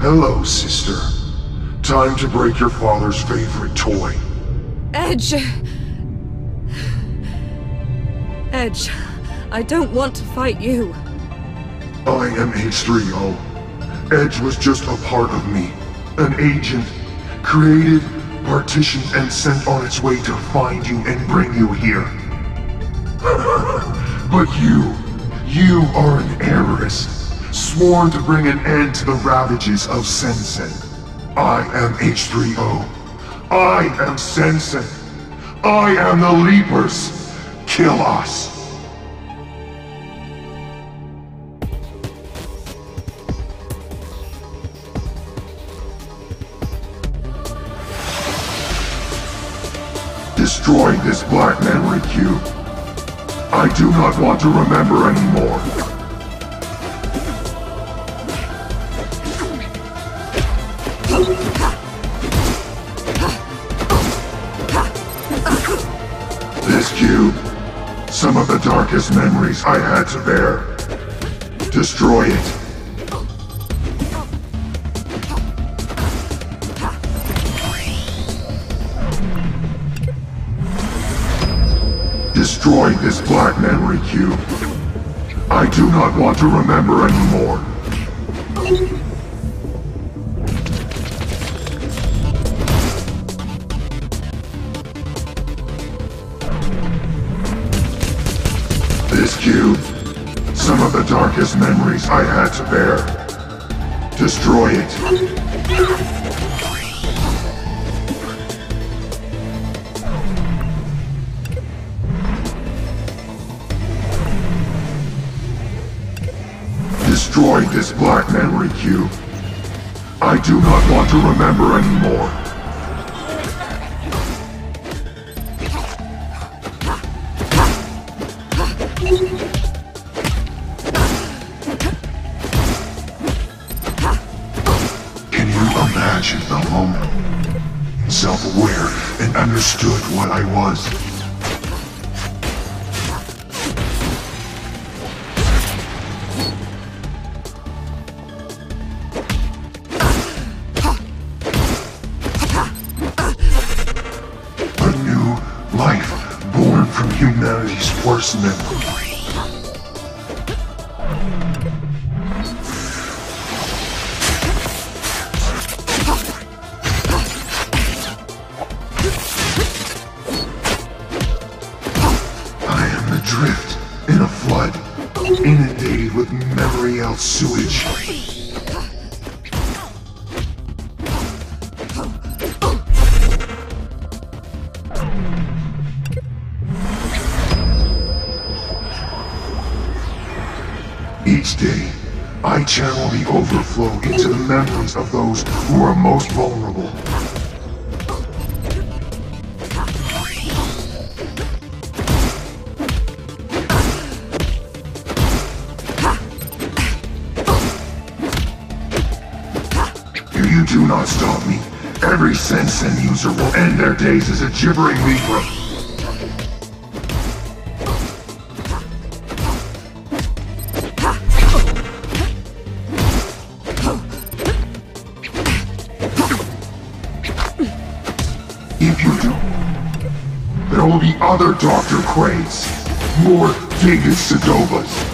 Hello, sister. Time to break your father's favorite toy. Edge! Edge, I don't want to fight you. I am H3O. Edge was just a part of me. An agent. Created, partitioned, and sent on its way to find you and bring you here. but you, you are an heiress, sworn to bring an end to the ravages of Sensen. I am H3O. I am Sensen. I am the Leapers. Kill us. Destroy this black memory cube. I do not want to remember anymore. Darkest memories I had to bear. Destroy it. Destroy this black memory cube. I do not want to remember anymore. Darkest memories I had to bear. Destroy it. Destroy this black memory cube. I do not want to remember anymore. Sewage. Each day, I channel the overflow into the memories of those who are most vulnerable. You do not stop me, every Sensen user will end their days as a gibbering Leaper. If you do, there will be other Dr. Quaids, more Olga Sedovas.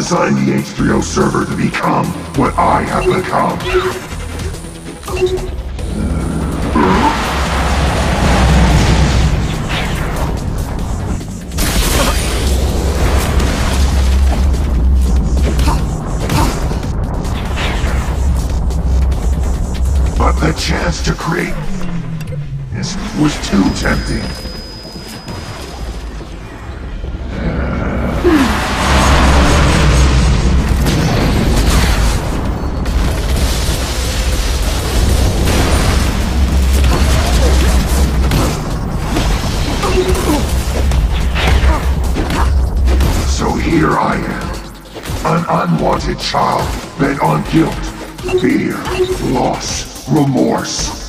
Did not design the H3O server to become what I have become. But the chance to create this was too tempting. Unwanted child bent on guilt, fear, loss, remorse.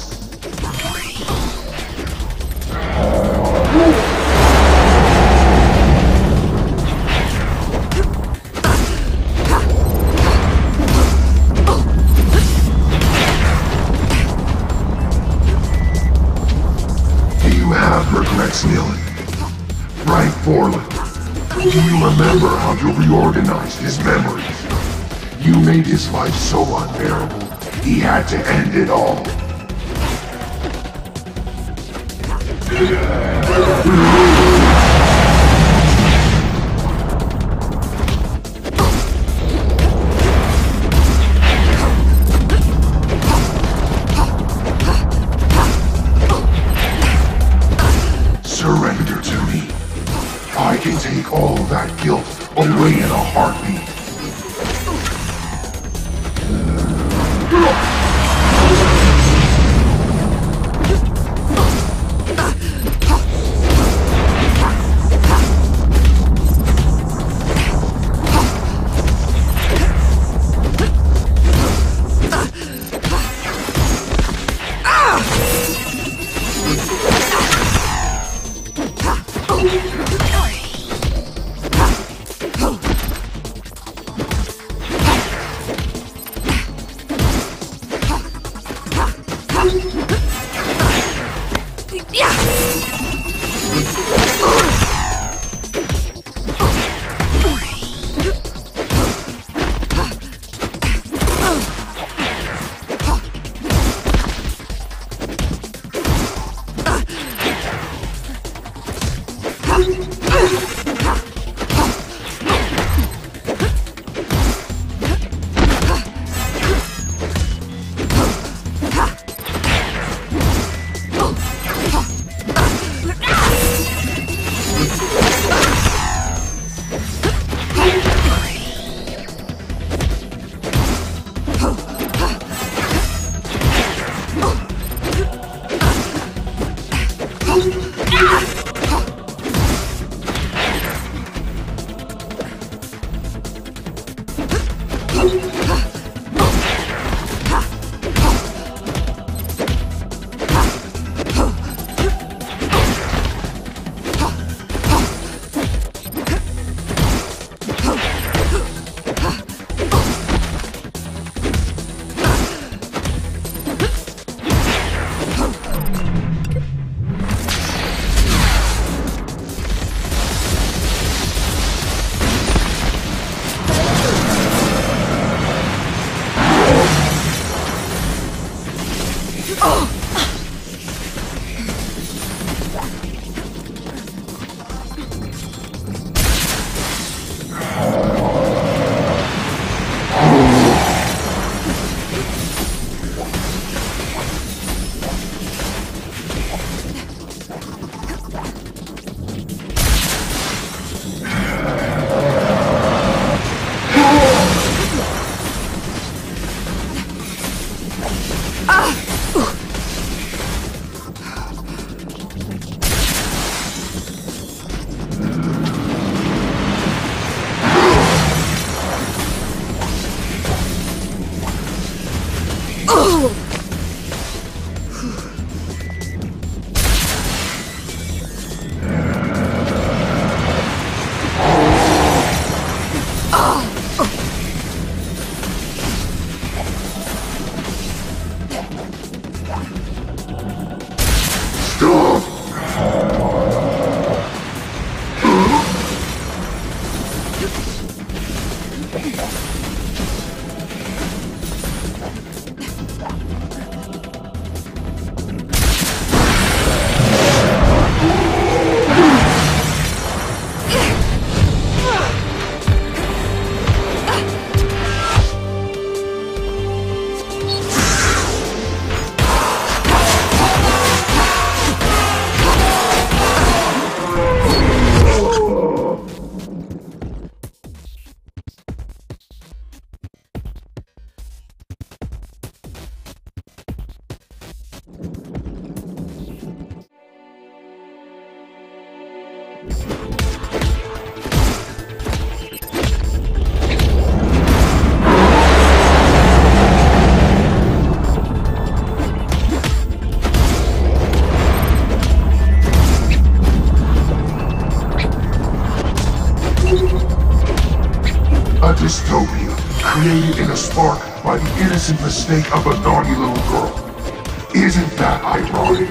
Do you have regrets, Neil? Frank Forley. Do you remember how you reorganized his memories? You made his life so unbearable, he had to end it all. away in a heartbeat. A dystopia created in a spark by the innocent mistake of a naughty little girl. Isn't that ironic?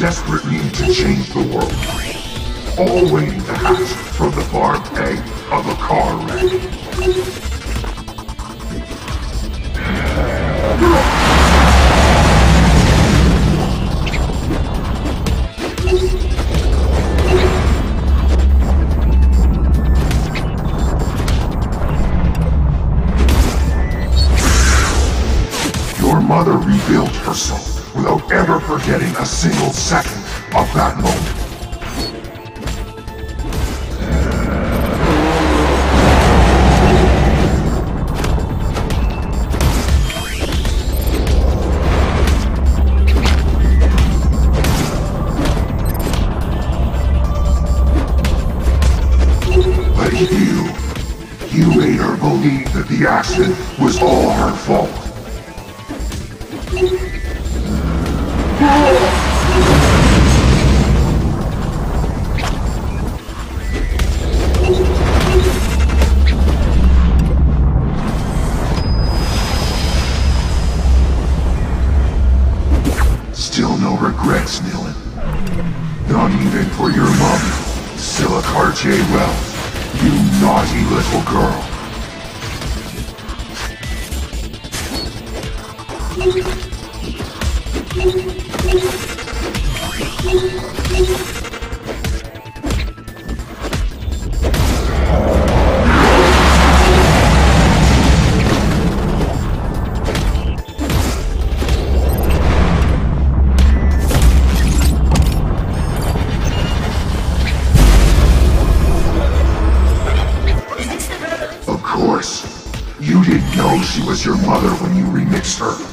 Desperate need to change the world. All waiting to hatch from the barbed egg of a car wreck. Was all her fault. Still no regrets, Nilin. Not even for your mom, Silicar J. Wells. You naughty little girl. Your mother when you remixed her.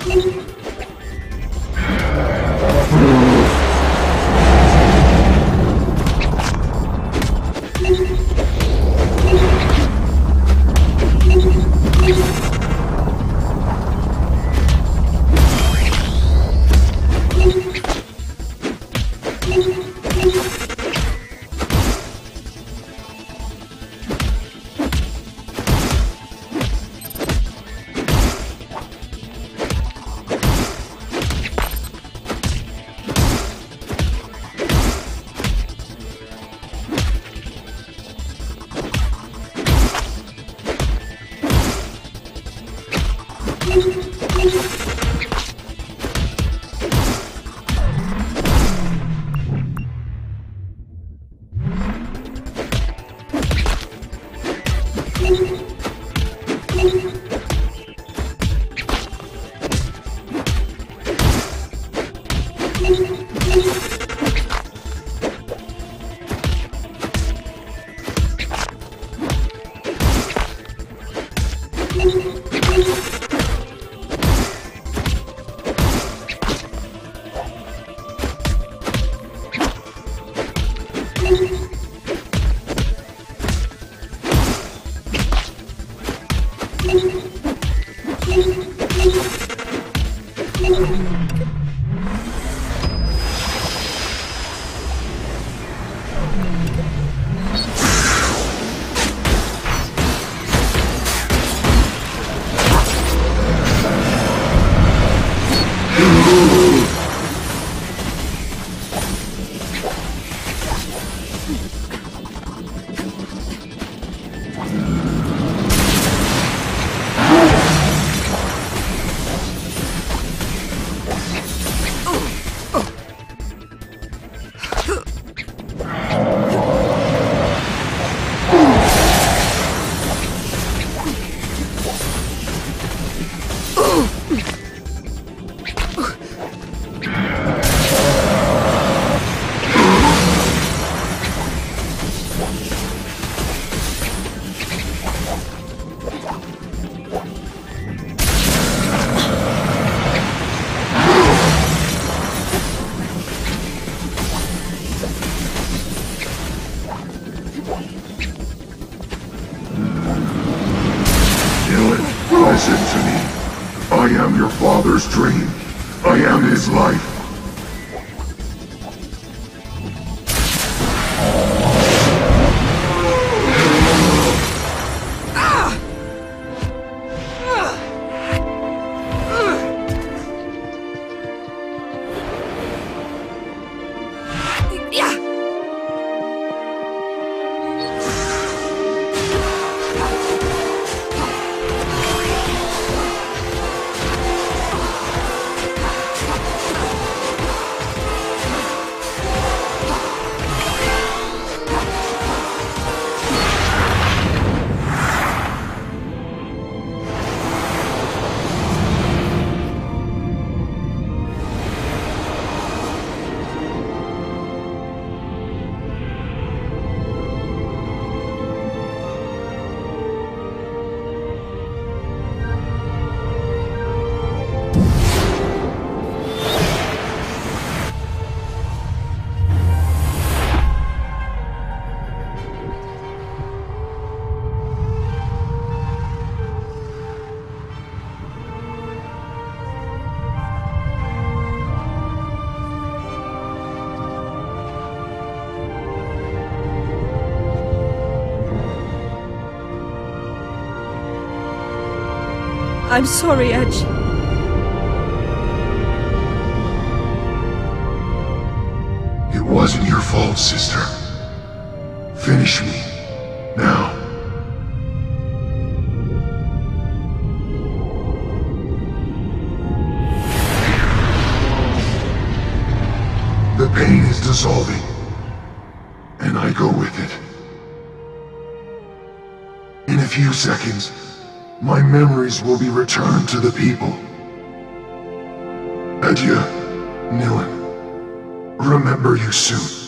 Thank you. I'm sorry, Edge. It wasn't your fault, sister. Finish me. Now. The pain is dissolving. And I go with it. In a few seconds, my memories will be returned to the people. Adieu, Nilin. Remember you soon.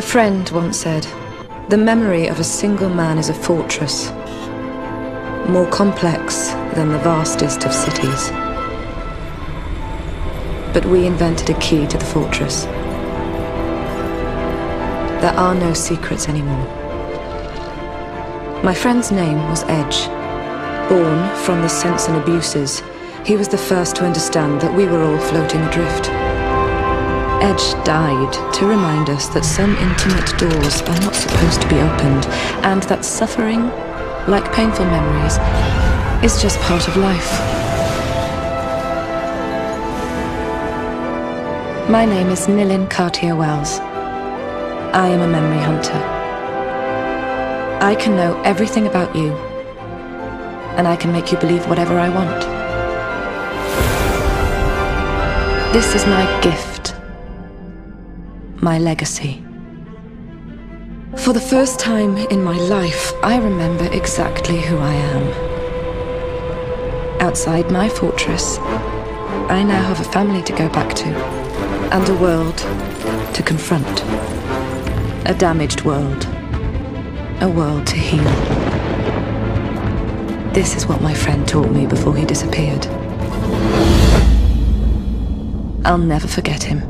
A friend once said, the memory of a single man is a fortress, more complex than the vastest of cities. But we invented a key to the fortress. There are no secrets anymore. My friend's name was Edge. Born from the Sensen abuses, he was the first to understand that we were all floating adrift. Edge died to remind us that some intimate doors are not supposed to be opened, and that suffering, like painful memories, is just part of life. My name is Nilin Cartier-Wells. I am a memory hunter. I can know everything about you, and I can make you believe whatever I want. This is my gift my legacy. For the first time in my life, I remember exactly who I am. Outside my fortress, I now have a family to go back to, and a world to confront. A damaged world. A world to heal. This is what my friend taught me before he disappeared. I'll never forget him.